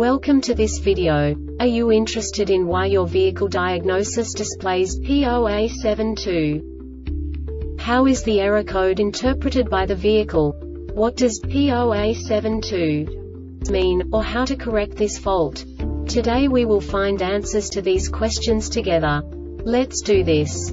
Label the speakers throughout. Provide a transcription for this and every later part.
Speaker 1: Welcome to this video. Are you interested in why your vehicle diagnosis displays P0A72? How is the error code interpreted by the vehicle? What does P0A72 mean, or how to correct this fault? Today we will find answers to these questions together. Let's do this.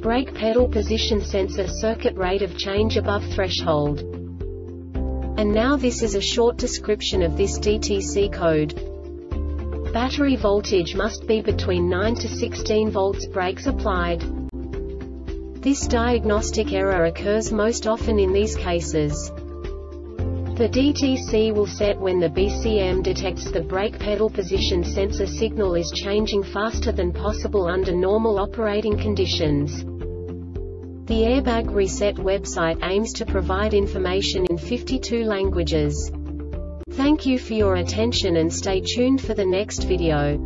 Speaker 1: brake pedal position sensor circuit rate of change above threshold. And now this is a short description of this DTC code. Battery voltage must be between 9 to 16 volts brakes applied. This diagnostic error occurs most often in these cases. The DTC will set when the BCM detects the brake pedal position sensor signal is changing faster than possible under normal operating conditions. The Airbag Reset website aims to provide information in 52 languages. Thank you for your attention and stay tuned for the next video.